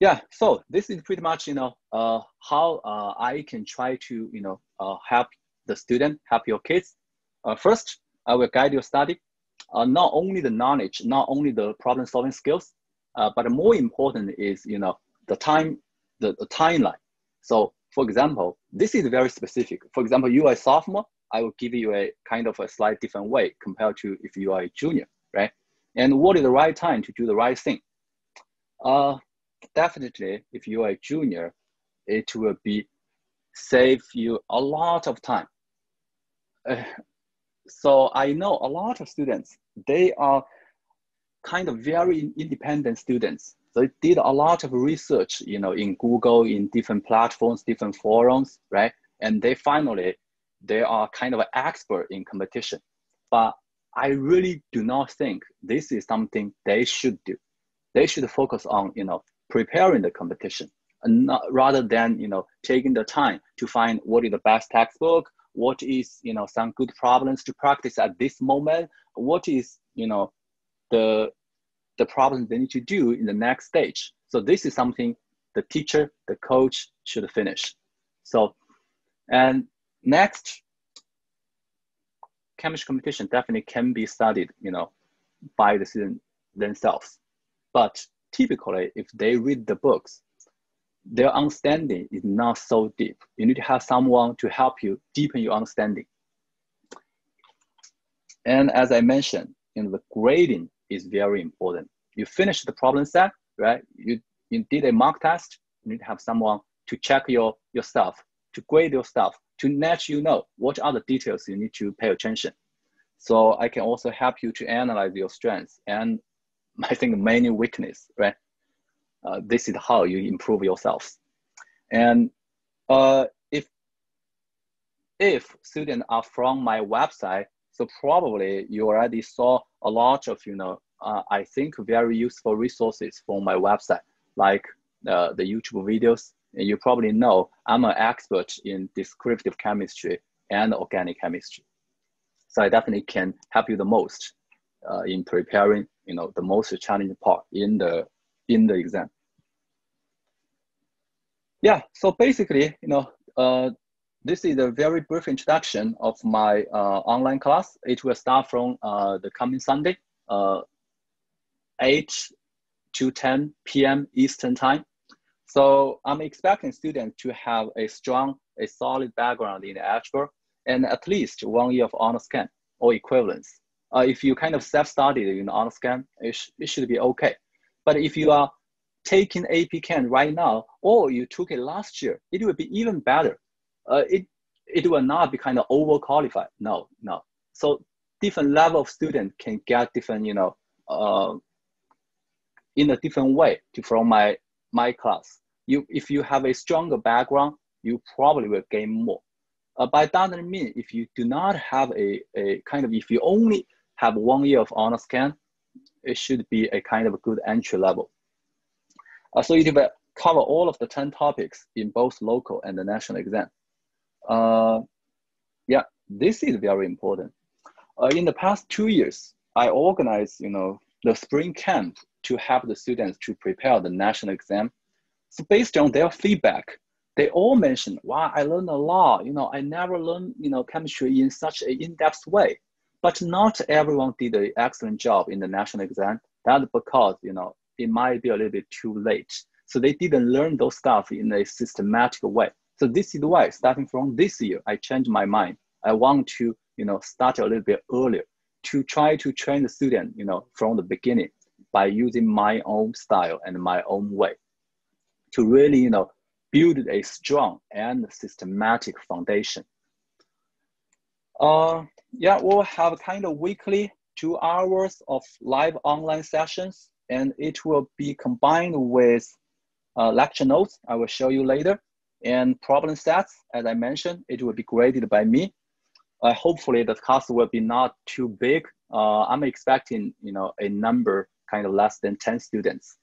yeah, so this is pretty much, you know, uh, how uh, I can try to, you know, uh, help the student, help your kids. Uh, first, I will guide your study. Uh, not only the knowledge, not only the problem solving skills, uh, but more important is, you know, the time, the, the timeline. So for example, this is very specific. For example, you are a sophomore, I will give you a kind of a slight different way compared to if you are a junior, right? And what is the right time to do the right thing? Uh, definitely, if you are a junior, it will be save you a lot of time. Uh, so I know a lot of students, they are kind of very independent students. They did a lot of research, you know, in Google, in different platforms, different forums, right? And they finally, they are kind of an expert in competition. But I really do not think this is something they should do. They should focus on, you know, preparing the competition and not, rather than, you know, taking the time to find what is the best textbook, what is, you know, some good problems to practice at this moment, what is, you know, the, the problems they need to do in the next stage. So this is something the teacher, the coach should finish. So, and next, chemistry competition definitely can be studied, you know, by the student themselves. But typically, if they read the books, their understanding is not so deep. You need to have someone to help you deepen your understanding. And as I mentioned, you know, the grading is very important. You finish the problem set, right? You, you did a mock test, you need to have someone to check your, your stuff, to grade your stuff, to let you know what are the details you need to pay attention. So I can also help you to analyze your strengths and I think many weakness, right? Uh, this is how you improve yourselves. And uh, if if students are from my website, so probably you already saw a lot of you know uh, I think very useful resources from my website, like uh, the YouTube videos, and you probably know I'm an expert in descriptive chemistry and organic chemistry. So I definitely can help you the most uh, in preparing, you know, the most challenging part in the in the exam. Yeah, so basically, you know, uh, this is a very brief introduction of my uh, online class. It will start from uh, the coming Sunday, uh, 8 to 10 p.m. Eastern time. So I'm expecting students to have a strong, a solid background in algebra and at least one year of honors chem or equivalence. Uh, if you kind of self-studied in honors chem, it, sh it should be okay. But if you are taking AP Chem right now, or you took it last year, it will be even better. Uh, it, it will not be kind of overqualified. No, no. So different level of student can get different, you know, uh, in a different way to, from my my class. You, if you have a stronger background, you probably will gain more. Uh, but that doesn't mean if you do not have a, a kind of, if you only have one year of honors chem, it should be a kind of a good entry level. Uh, so it will cover all of the 10 topics in both local and the national exam. Uh, yeah, this is very important. Uh, in the past two years, I organized, you know, the spring camp to help the students to prepare the national exam. So based on their feedback, they all mentioned, wow, I learned a lot. You know, I never learned, you know, chemistry in such an in-depth way. But not everyone did an excellent job in the national exam. That's because, you know, it might be a little bit too late. So they didn't learn those stuff in a systematic way. So this is why, starting from this year, I changed my mind. I want to, you know, start a little bit earlier to try to train the student, you know, from the beginning by using my own style and my own way to really, you know, build a strong and systematic foundation. Uh, yeah, we'll have kind of weekly two hours of live online sessions, and it will be combined with uh, lecture notes I will show you later, and problem sets, as I mentioned, it will be graded by me. Uh, hopefully the class will be not too big. Uh, I'm expecting, you know, a number kind of less than 10 students.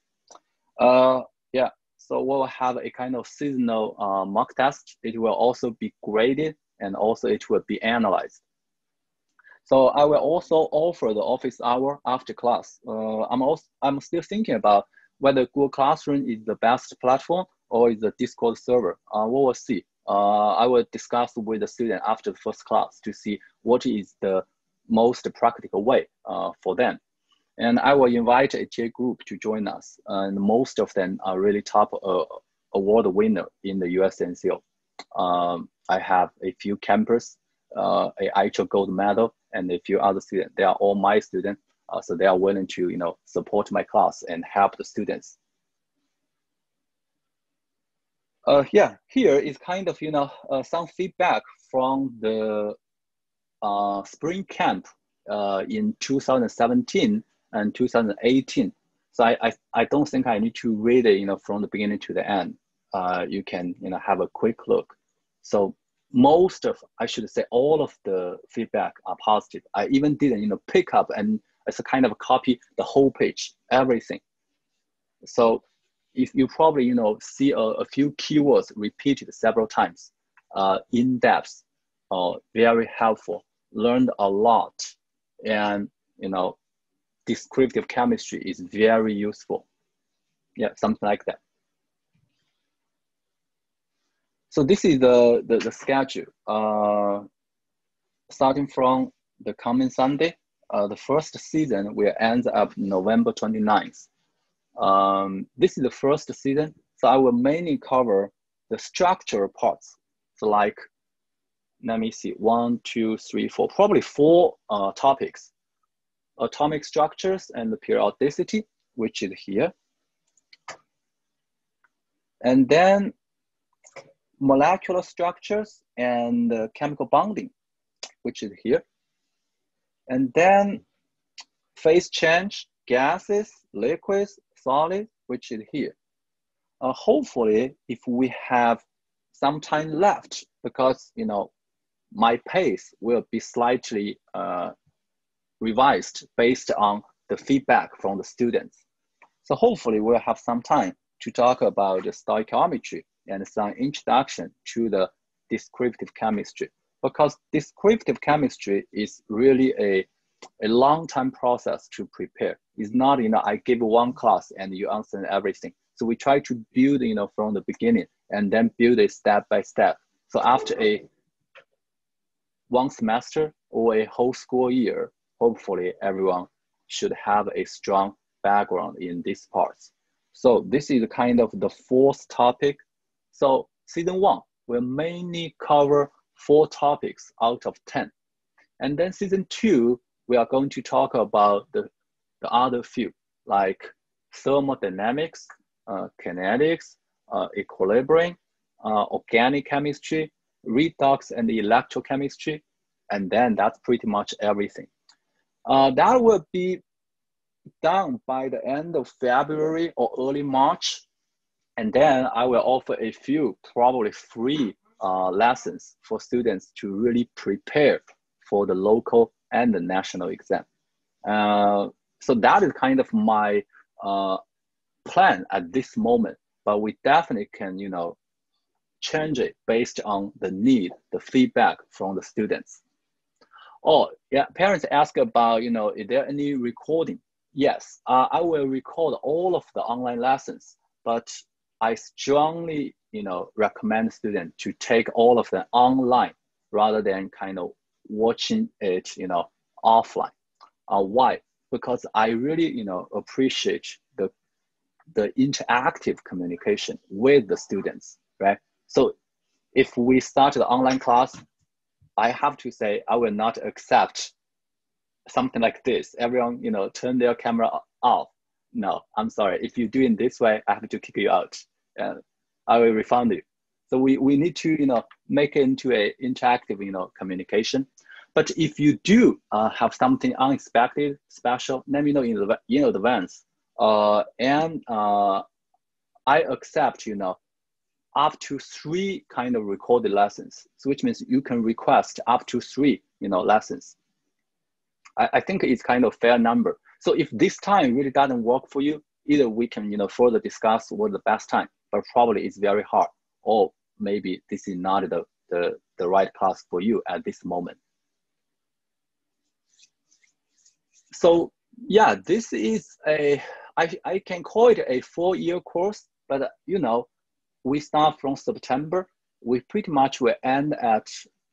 Uh, yeah, so we'll have a kind of seasonal uh, mock test. It will also be graded and also it will be analyzed. So I will also offer the office hour after class. Uh, I'm also I'm still thinking about whether Google Classroom is the best platform or is the Discord server. Uh, we will see. Uh, I will discuss with the student after the first class to see what is the most practical way uh, for them. And I will invite a TA group to join us. And most of them are really top uh, award winner in the USNCO. Um, I have a few campers, uh, a actual gold medal, and a few other students. They are all my students, uh, so they are willing to you know support my class and help the students. Uh, yeah, here is kind of you know uh, some feedback from the uh, spring camp uh, in 2017 and 2018. So I, I, I don't think I need to read it, you know, from the beginning to the end. Uh, you can, you know, have a quick look. So most of, I should say all of the feedback are positive. I even didn't, you know, pick up and as a kind of copy the whole page, everything. So if you probably, you know, see a, a few keywords repeated several times, uh, in depth, uh, very helpful, learned a lot. And, you know, descriptive chemistry is very useful. Yeah, something like that. So this is the, the, the schedule. Uh, starting from the coming Sunday, uh, the first season will end up November 29th. Um, this is the first season, so I will mainly cover the structural parts. So like, let me see, one, two, three, four, probably four uh, topics atomic structures and the periodicity, which is here. And then molecular structures and uh, chemical bonding, which is here. And then phase change, gases, liquids, solids, which is here. Uh, hopefully, if we have some time left, because you know my pace will be slightly uh, revised based on the feedback from the students. So hopefully we'll have some time to talk about stoichiometry and some introduction to the descriptive chemistry because descriptive chemistry is really a, a long time process to prepare. It's not, you know, I give one class and you understand everything. So we try to build, you know, from the beginning and then build it step by step. So after a one semester or a whole school year, hopefully everyone should have a strong background in these parts. So this is kind of the fourth topic. So season one will mainly cover four topics out of 10. And then season two, we are going to talk about the, the other few like thermodynamics, uh, kinetics, uh, equilibrium, uh, organic chemistry, redox and electrochemistry, and then that's pretty much everything. Uh, that will be done by the end of February or early March. And then I will offer a few probably free uh, lessons for students to really prepare for the local and the national exam. Uh, so that is kind of my uh, plan at this moment, but we definitely can, you know, change it based on the need, the feedback from the students. Oh, yeah, parents ask about, you know, is there any recording? Yes, uh, I will record all of the online lessons, but I strongly, you know, recommend students to take all of them online rather than kind of watching it, you know, offline. Uh, why? Because I really, you know, appreciate the the interactive communication with the students, right? So if we start the online class, I have to say I will not accept something like this. Everyone, you know, turn their camera off. No, I'm sorry. If you do it this way, I have to kick you out. and I will refund you. So we, we need to, you know, make it into a interactive, you know, communication. But if you do uh, have something unexpected, special, let me know in, in advance. Uh, and uh, I accept, you know, up to three kind of recorded lessons, so which means you can request up to three, you know, lessons. I, I think it's kind of fair number. So if this time really doesn't work for you, either we can, you know, further discuss what the best time, but probably it's very hard, or maybe this is not the, the, the right class for you at this moment. So yeah, this is a, I, I can call it a four-year course, but you know, we start from September. We pretty much will end at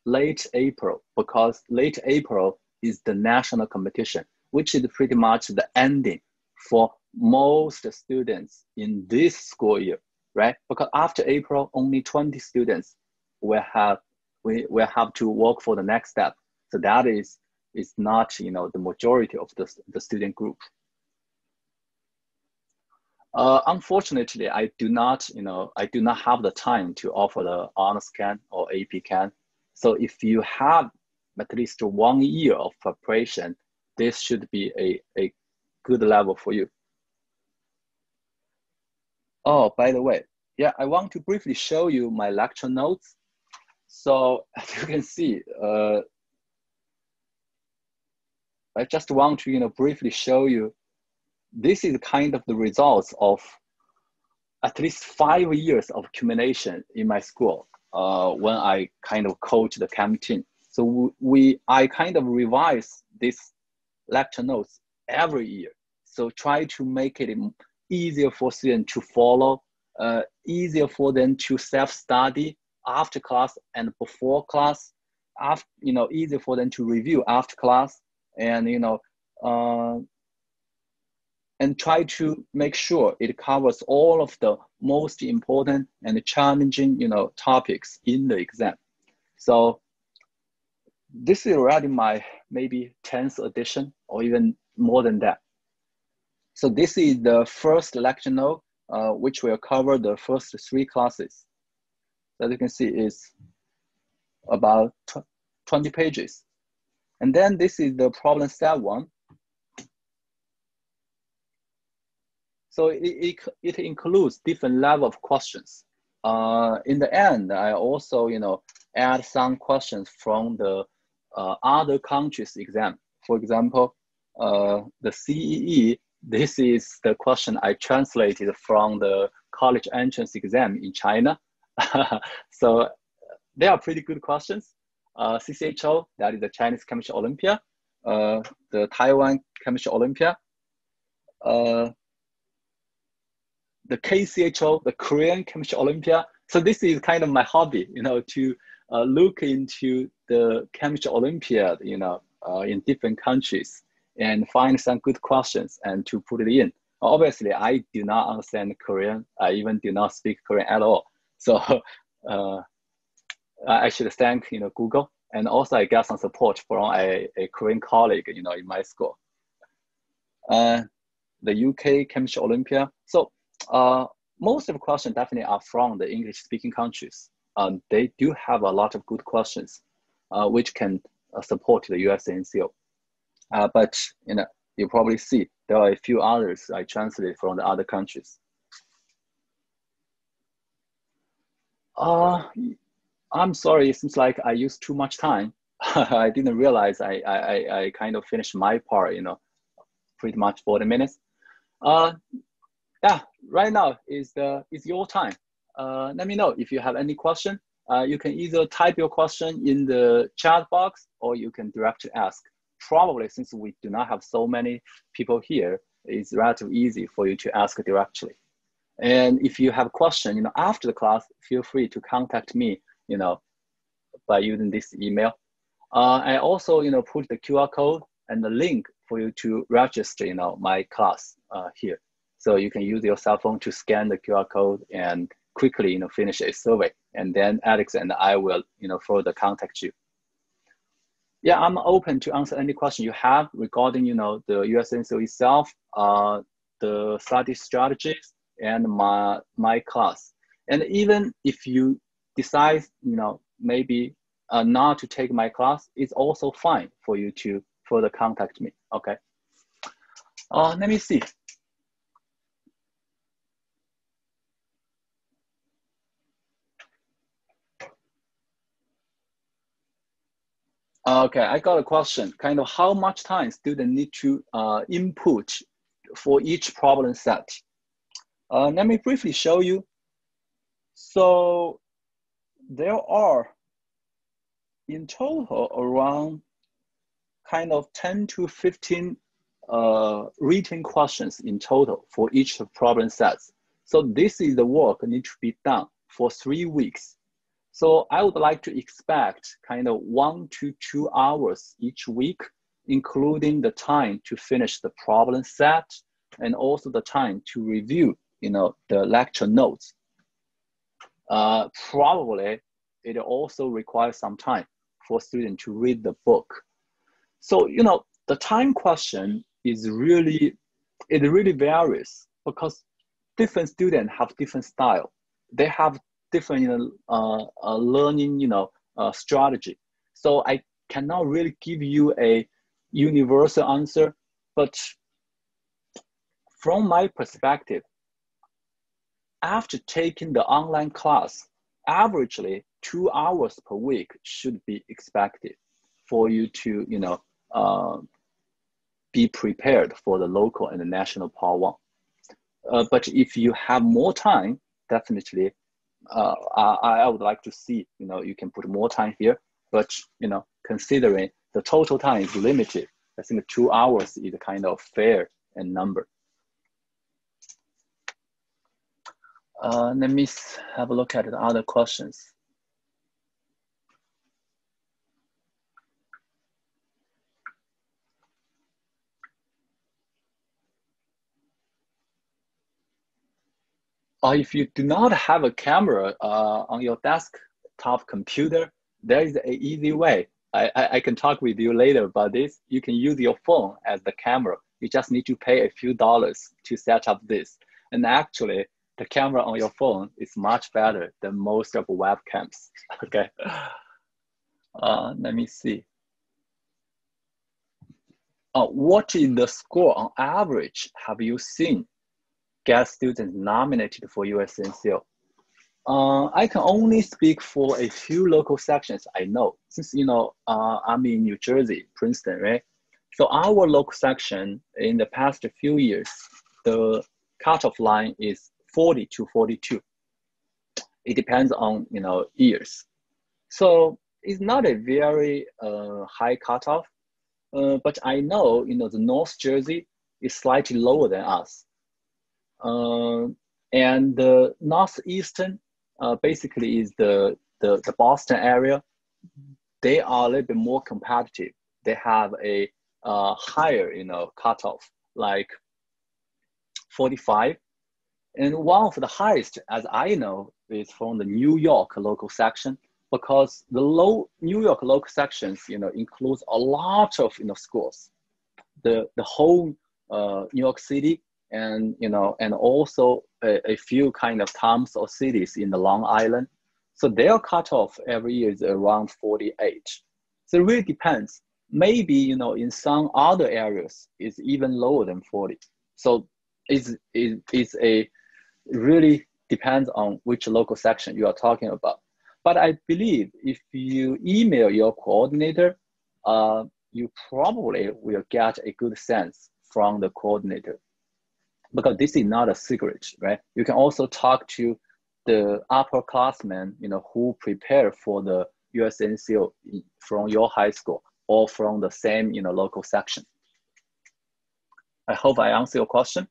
late April because late April is the national competition, which is pretty much the ending for most students in this school year, right? Because after April, only 20 students will have we will have to work for the next step. So that is is not you know the majority of the, the student group. Uh, unfortunately, I do not, you know, I do not have the time to offer the honors chem or AP chem. So if you have at least one year of preparation, this should be a, a good level for you. Oh, by the way, yeah, I want to briefly show you my lecture notes. So as you can see, uh, I just want to, you know, briefly show you this is kind of the results of at least five years of accumulation in my school uh, when I kind of coach the camp team. So we, I kind of revise this lecture notes every year. So try to make it easier for students to follow, uh, easier for them to self-study after class and before class, after, you know, easier for them to review after class and, you know, uh, and try to make sure it covers all of the most important and challenging you know topics in the exam so this is already my maybe 10th edition or even more than that. So this is the first lecture note uh, which will cover the first three classes. As you can see is about 20 pages. And then this is the problem set one. So it, it, it includes different level of questions. Uh, in the end, I also, you know, add some questions from the uh, other countries exam. For example, uh, the CEE, this is the question I translated from the college entrance exam in China. so they are pretty good questions. Uh, CCHO, that is the Chinese Chemistry Olympia, uh, the Taiwan Chemistry Olympia, uh, the KCHO, the Korean Chemistry Olympia. So this is kind of my hobby, you know, to uh, look into the Chemistry Olympiad, you know, uh, in different countries and find some good questions and to put it in. Obviously, I do not understand Korean. I even do not speak Korean at all. So uh, I should thank, you know, Google. And also I got some support from a, a Korean colleague, you know, in my school. Uh, the UK Chemistry Olympia. So uh, most of the questions definitely are from the English speaking countries. Um, they do have a lot of good questions, uh, which can uh, support the US. Uh, but you know, you probably see there are a few others I translated from the other countries. Uh, I'm sorry, it seems like I used too much time. I didn't realize I, I, I kind of finished my part, you know, pretty much 40 minutes. Uh, yeah, right now is the is your time. Uh, let me know if you have any question. Uh, you can either type your question in the chat box or you can directly ask. Probably since we do not have so many people here, it's relatively easy for you to ask directly. And if you have a question, you know, after the class, feel free to contact me, you know, by using this email. Uh, I also, you know, put the QR code and the link for you to register, you know, my class uh, here. So you can use your cell phone to scan the QR code and quickly, you know, finish a survey. And then Alex and I will, you know, further contact you. Yeah, I'm open to answer any question you have regarding, you know, the USNCO itself, uh, the study strategies, and my my class. And even if you decide, you know, maybe uh, not to take my class, it's also fine for you to further contact me. Okay. Uh, let me see. Okay, I got a question. Kind of how much time student need to uh, input for each problem set? Uh, let me briefly show you. So there are in total around kind of 10 to 15 uh, written questions in total for each problem sets. So this is the work need to be done for three weeks. So I would like to expect kind of one to two hours each week, including the time to finish the problem set and also the time to review, you know, the lecture notes. Uh, probably it also requires some time for students to read the book. So, you know, the time question is really, it really varies because different students have different style. They have different you know, uh, uh, learning you know, uh, strategy. So I cannot really give you a universal answer, but from my perspective, after taking the online class, averagely two hours per week should be expected for you to, you know, uh, be prepared for the local and the national Power 1. Uh, but if you have more time, definitely, uh, I, I would like to see, you know, you can put more time here, but, you know, considering the total time is limited, I think two hours is kind of fair and number. Uh, let me have a look at the other questions. Or if you do not have a camera uh, on your desktop computer, there is an easy way. I, I, I, can talk with you later about this. You can use your phone as the camera. You just need to pay a few dollars to set up this. And actually, the camera on your phone is much better than most of webcams. Okay. Uh, let me see. Uh, what is the score on average have you seen get students nominated for USNCO. Uh, I can only speak for a few local sections I know, since you know uh, I'm in New Jersey, Princeton, right? So our local section in the past few years, the cutoff line is 40 to 42. It depends on you know years. So it's not a very uh, high cutoff, uh, but I know you know the North Jersey is slightly lower than us. Uh, and the northeastern uh, basically is the, the, the Boston area. They are a little bit more competitive. They have a uh, higher, you know, cutoff, like 45. And one of the highest, as I know, is from the New York local section because the low New York local sections, you know, includes a lot of you know schools. The the whole uh, New York City and you know, and also a, a, few kind of towns or cities in the Long Island. So their cutoff every year is around 48. So it really depends. Maybe you know in some other areas it's even lower than 40. So it's, it, it's a really depends on which local section you are talking about. But I believe if you email your coordinator, uh, you probably will get a good sense from the coordinator because this is not a secret, right? You can also talk to the upperclassmen, you know, who prepare for the USNCO from your high school or from the same, you know, local section. I hope I answer your question.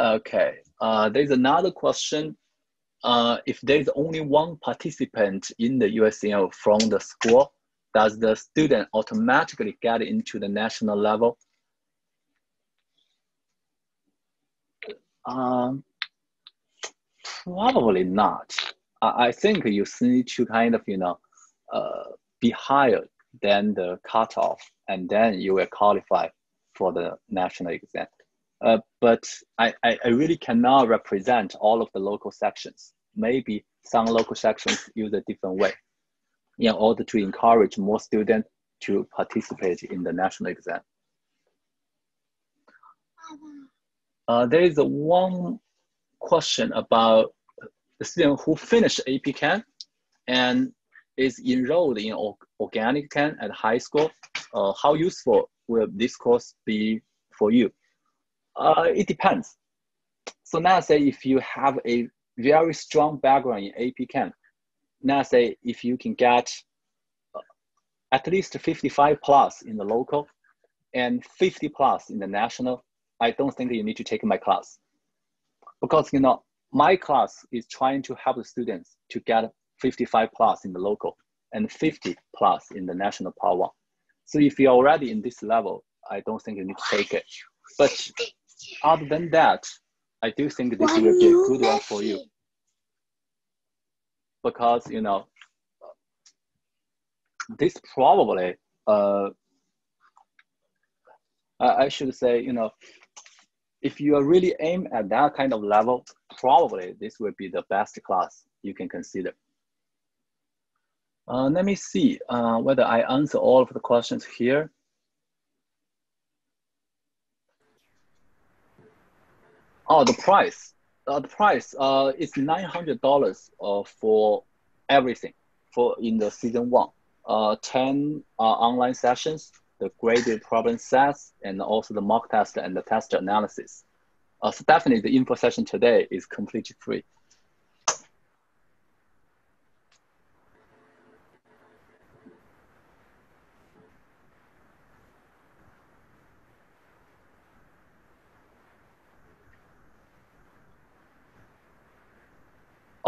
Okay, uh, there's another question uh, if there's only one participant in the USNCO from the school, does the student automatically get into the national level? Um, probably not. I, I think you need to kind of, you know, uh, be higher than the cutoff, and then you will qualify for the national exam. Uh, but I, I, really cannot represent all of the local sections. Maybe some local sections use a different way in order to encourage more students to participate in the national exam. Uh, there is a one question about the student who finished AP Chem and is enrolled in organic chem at high school. Uh, how useful will this course be for you? Uh, it depends. So now say if you have a very strong background in AP Chem, now say if you can get uh, at least 55 plus in the local and 50 plus in the national, I don't think you need to take my class. Because you know, my class is trying to help the students to get 55 plus in the local and 50 plus in the national power. So if you're already in this level, I don't think you need to take it. But other than that, I do think this will be a good one for you. Because, you know, this probably, uh, I should say, you know, if you are really aim at that kind of level, probably this will be the best class you can consider. Uh, let me see uh, whether I answer all of the questions here. Oh, the price. Uh, the price uh, is nine hundred dollars uh, for everything for in the season one. Uh, ten uh, online sessions, the graded problem sets, and also the mock test and the test analysis. Uh, so definitely the info session today is completely free.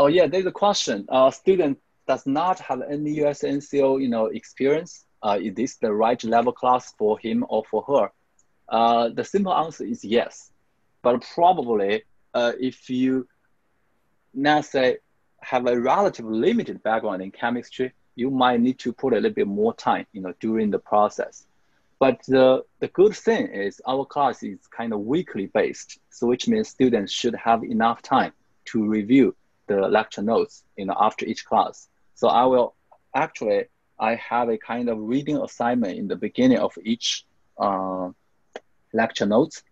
Oh yeah, there's a question. Uh, student does not have any USNCO, you know, experience. Uh, is this the right level class for him or for her? Uh, the simple answer is yes, but probably uh, if you now say have a relatively limited background in chemistry, you might need to put a little bit more time, you know, during the process. But the, the good thing is our class is kind of weekly based, so which means students should have enough time to review the lecture notes, you know, after each class. So I will actually, I have a kind of reading assignment in the beginning of each uh, lecture notes.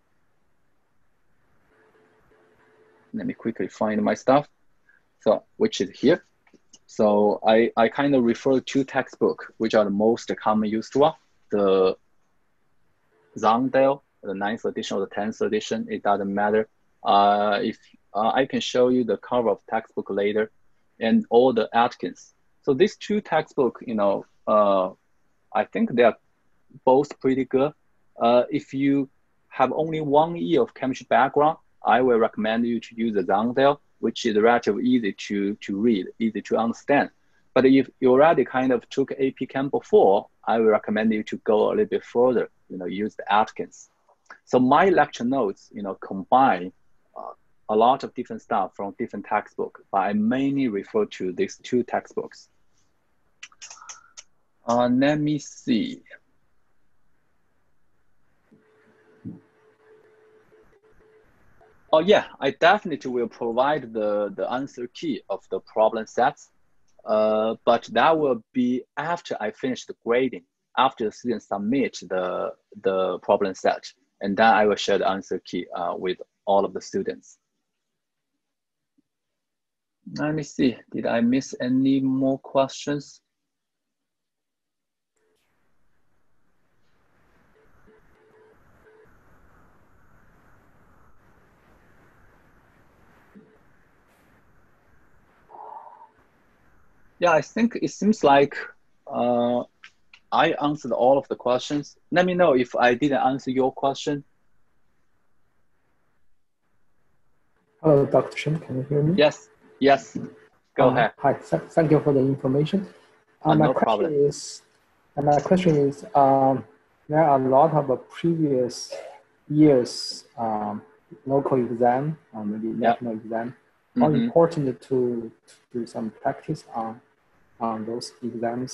Let me quickly find my stuff. So, which is here. So I, I kind of refer to textbook, which are the most common used one. The Zumdahl, the ninth edition or the 10th edition, it doesn't matter. Uh, if uh, I can show you the cover of textbook later and all the Atkins. So these two textbook, you know, uh, I think they are both pretty good. Uh, if you have only one year of chemistry background, I will recommend you to use the Zumdahl, which is relatively easy to, to read, easy to understand. But if you already kind of took AP Chem before, I will recommend you to go a little bit further, you know, use the Atkins. So my lecture notes, you know, combine a lot of different stuff from different textbooks, but I mainly refer to these two textbooks. Uh, let me see. Oh yeah, I definitely will provide the, the answer key of the problem sets, uh, but that will be after I finish the grading, after the students submit the, the problem set, and then I will share the answer key uh, with all of the students. Let me see, did I miss any more questions? Yeah, I think it seems like uh, I answered all of the questions. Let me know if I didn't answer your question. Hello, Dr. Shen, can you hear me? Yes. Yes, go um, ahead. Hi, th thank you for the information. Uh, my no question problem. is, and my question is, um, there are a lot of uh, previous years um, local exam, or maybe national exam. How Mm -hmm. important to, to do some practice on on those exams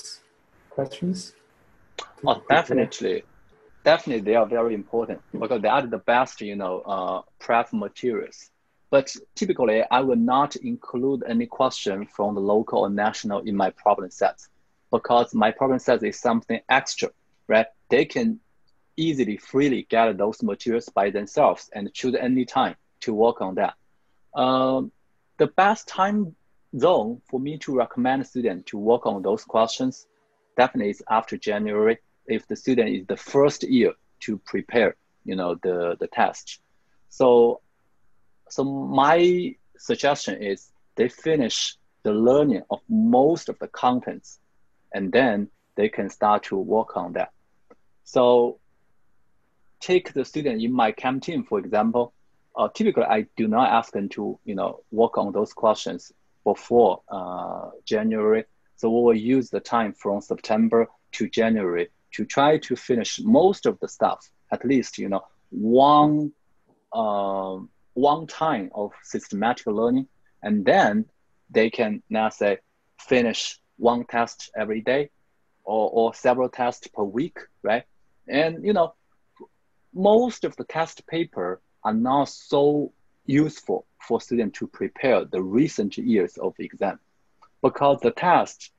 questions? Oh, definitely. Definitely, they are very important because they are the best, you know, uh, prep materials but typically, I will not include any question from the local or national in my problem set because my problem set is something extra, right? They can easily, freely get those materials by themselves and choose any time to work on that. Um, the best time zone for me to recommend students to work on those questions definitely is after January if the student is the first year to prepare, you know, the, the test. So so my suggestion is they finish the learning of most of the contents, and then they can start to work on that. So take the student in my camp team, for example. Uh, typically, I do not ask them to, you know, work on those questions before uh, January. So we will use the time from September to January to try to finish most of the stuff, at least, you know, one, uh, one time of systematic learning. And then they can now say, finish one test every day or, or several tests per week, right? And, you know, most of the test paper are not so useful for students to prepare the recent years of exam because the test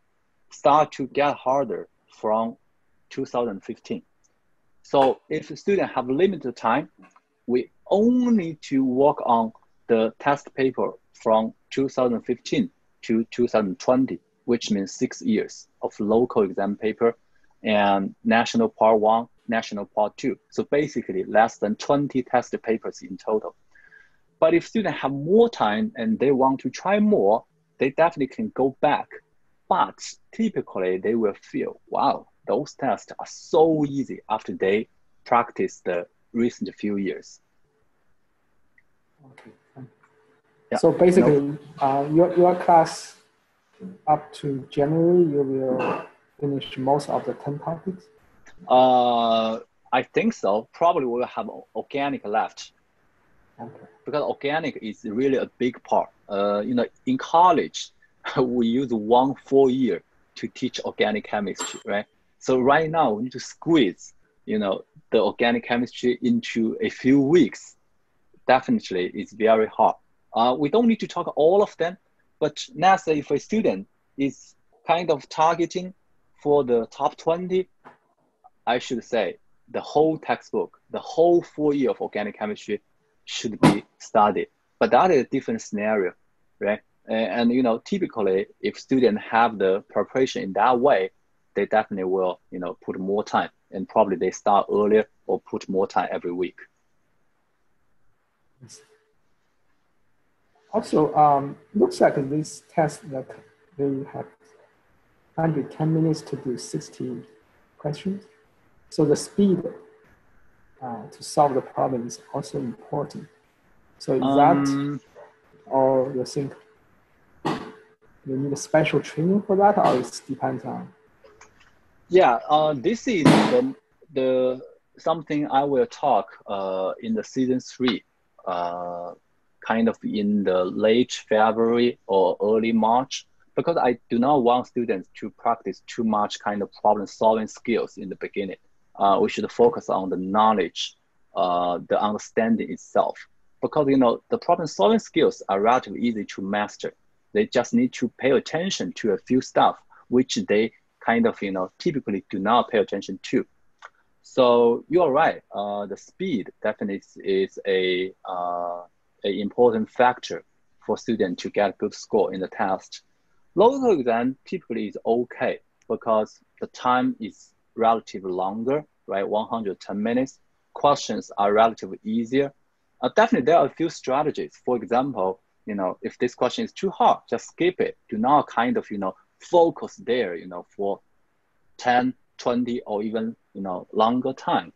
start to get harder from 2015. So if student have limited time, we only to work on the test paper from 2015 to 2020, which means six years of local exam paper and national part one national part two. So basically less than 20 test papers in total. But if students have more time and they want to try more, they definitely can go back. But typically they will feel, wow, those tests are so easy after they practice the recent few years. Okay. Yeah. So basically, uh, your, your class up to January, you will finish most of the 10 topics? Uh, I think so. Probably we will have organic left. Okay. Because organic is really a big part. Uh, you know, in college, we use one full year to teach organic chemistry, right? So right now we need to squeeze, you know, the organic chemistry into a few weeks. Definitely, it's very hard. Uh, we don't need to talk all of them, but say if a student is kind of targeting for the top 20, I should say the whole textbook, the whole four year of organic chemistry should be studied. But that is a different scenario, right? And, and you know, typically, if students have the preparation in that way, they definitely will, you know, put more time and probably they start earlier or put more time every week. Also, um, looks like this test that they have 110 minutes to do 60 questions. So the speed uh, to solve the problem is also important. So is um, that, or you think you need a special training for that, or it depends on? Yeah, uh, this is the, the something I will talk uh, in the season three, uh, kind of in the late February or early March, because I do not want students to practice too much kind of problem solving skills in the beginning uh, we should focus on the knowledge, uh, the understanding itself. Because you know the problem solving skills are relatively easy to master. They just need to pay attention to a few stuff which they kind of you know typically do not pay attention to. So you are right. Uh, the speed definitely is a uh, important factor for students to get good score in the test. Local exam typically is okay because the time is relatively longer, right? 110 minutes. Questions are relatively easier. Uh, definitely, there are a few strategies. For example, you know, if this question is too hard, just skip it. Do not kind of, you know, focus there, you know, for 10, 20, or even, you know, longer time.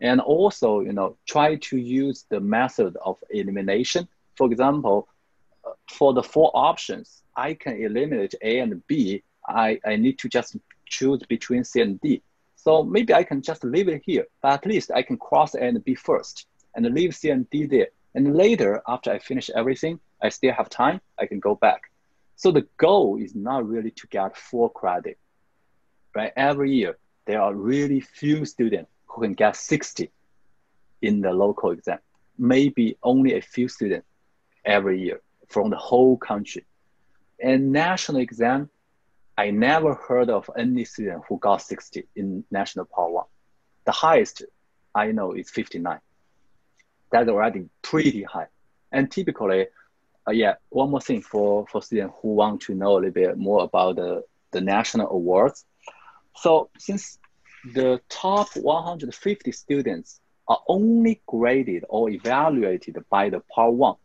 And also, you know, try to use the method of elimination. For example, uh, for the four options, I can eliminate A and B. I, I need to just choose between C and D. So maybe I can just leave it here, but at least I can cross A and B first and leave C and D there. And later, after I finish everything, I still have time, I can go back. So the goal is not really to get full credit, right? Every year, there are really few students who can get 60 in the local exam. Maybe only a few students every year from the whole country. And national exam, I never heard of any student who got 60 in National Part 1. The highest I know is 59. That's already pretty high. And typically, uh, yeah, one more thing for, for students who want to know a little bit more about the, the national awards. So since the top 150 students are only graded or evaluated by the Part 1,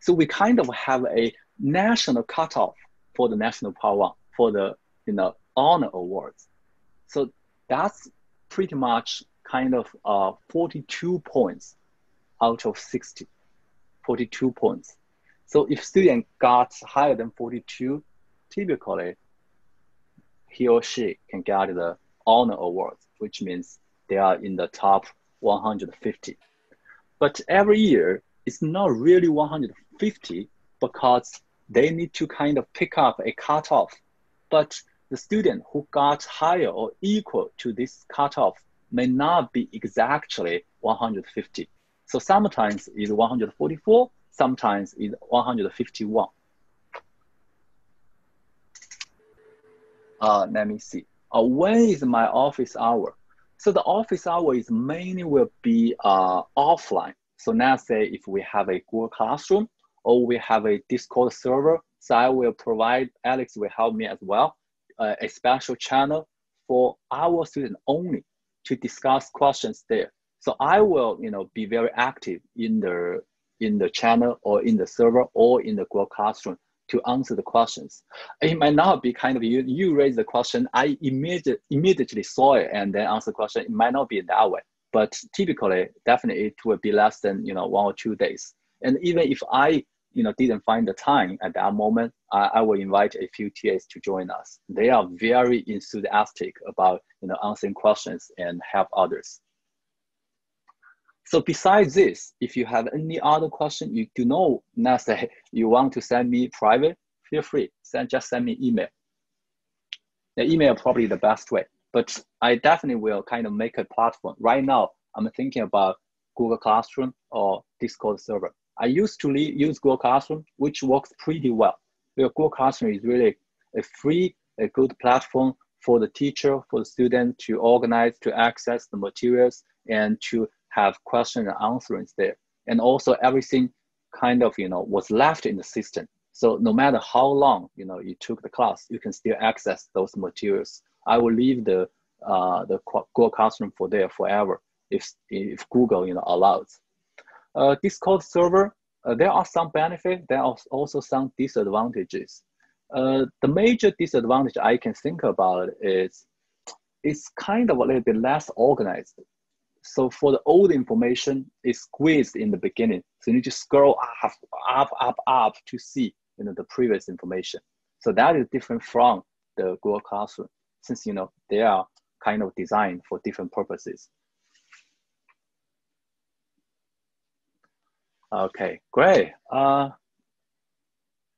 so we kind of have a national cutoff for the national part one for the you know honor awards. So that's pretty much kind of uh, 42 points out of 60, 42 points. So if student got higher than 42, typically he or she can get the honor award, which means they are in the top 150. But every year, it's not really 150 because they need to kind of pick up a cutoff. But the student who got higher or equal to this cutoff may not be exactly 150. So sometimes it's 144, sometimes it's 151. Uh, let me see. Uh, when is my office hour? So the office hour is mainly will be uh, offline. So now say if we have a Google Classroom or we have a Discord server, so I will provide, Alex will help me as well, uh, a special channel for our students only to discuss questions there. So I will, you know, be very active in the in the channel or in the server or in the Google Classroom to answer the questions. It might not be kind of you, you raise the question, I immediately immediately saw it and then answer the question. It might not be that way, but typically, definitely it will be less than, you know, one or two days. And even if I, you know, didn't find the time at that moment, I, I will invite a few TAs to join us. They are very enthusiastic about, you know, answering questions and help others. So besides this, if you have any other question, you do know, not say you want to send me private, feel free, send, just send me email. The email probably the best way, but I definitely will kind of make a platform. Right now, I'm thinking about Google Classroom or Discord server. I used to use Google Classroom, which works pretty well. Google Classroom is really a free, a good platform for the teacher, for the student to organize, to access the materials, and to have question and answers there. And also everything kind of, you know, was left in the system. So no matter how long, you know, you took the class, you can still access those materials. I will leave the, uh, the Google Classroom for there forever if, if Google, you know, allows. Uh, Discord server, uh, there are some benefits, there are also some disadvantages. Uh, the major disadvantage I can think about is it's kind of a little bit less organized. So for the old information, it's squeezed in the beginning. So you need to scroll up, up, up, up to see you know, the previous information. So that is different from the Google Classroom, since you know they are kind of designed for different purposes. Okay, great. Uh,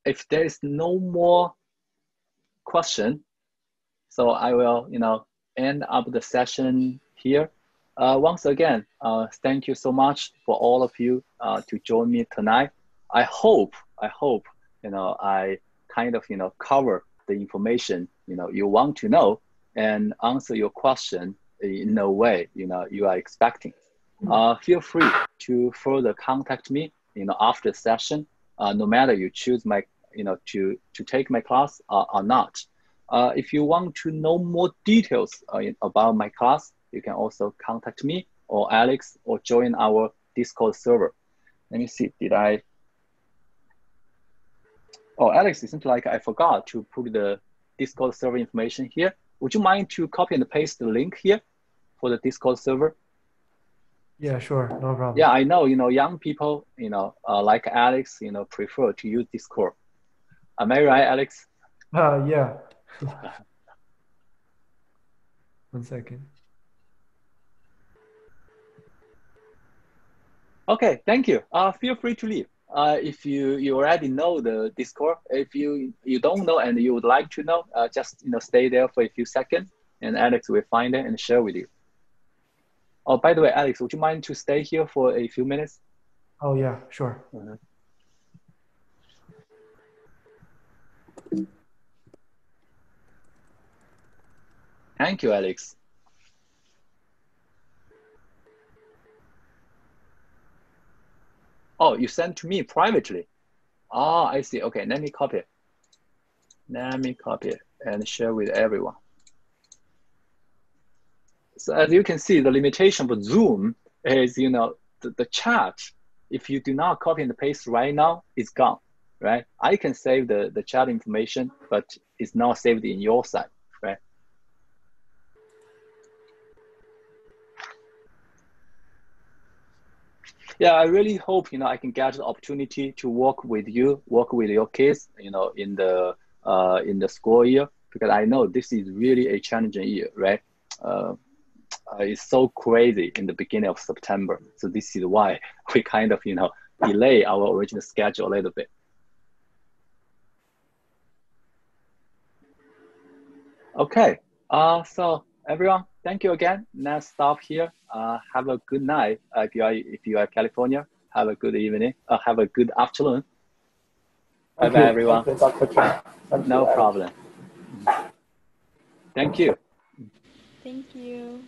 if there is no more question, so I will, you know, end up the session here. Uh, once again, uh, thank you so much for all of you uh, to join me tonight. I hope, I hope, you know, I kind of, you know, cover the information, you know, you want to know and answer your question in a way, you know, you are expecting. Uh, feel free to further contact me, you know, after the session, uh, no matter you choose my, you know, to, to take my class uh, or not. if you want to know more details about my class, you can also contact me or Alex or join our Discord server. Let me see, did I? Oh, Alex, it seems like I forgot to put the Discord server information here. Would you mind to copy and paste the link here for the Discord server? Yeah, sure, no problem. Yeah, I know, you know, young people, you know, uh, like Alex, you know, prefer to use Discord. Am I right, Alex? Uh, yeah. One second. Okay, thank you. Uh, feel free to leave. Uh, if you, you already know the Discord, if you, you don't know and you would like to know, uh, just you know stay there for a few seconds and Alex will find it and share with you. Oh, by the way, Alex, would you mind to stay here for a few minutes? Oh yeah, sure. Uh -huh. Thank you, Alex. Oh, you sent to me privately. Ah, I see. Okay, let me copy it. Let me copy it and share with everyone. So as you can see, the limitation for Zoom is, you know, the, the chat, if you do not copy and paste right now, it's gone. right? I can save the, the chat information, but it's not saved in your side, right? Yeah, I really hope you know I can get the opportunity to work with you, work with your kids, you know, in the uh, in the school year because I know this is really a challenging year, right? Uh, uh, it's so crazy in the beginning of September, so this is why we kind of you know delay our original schedule a little bit. Okay, uh, so everyone, thank you again. Let's stop here. Uh, have a good night. Uh, if you are if you are California, have a good evening. Uh, have a good afternoon. Bye bye, everyone. Thank you, Dr. Chen. Thank No you, problem. Thank you. Thank you.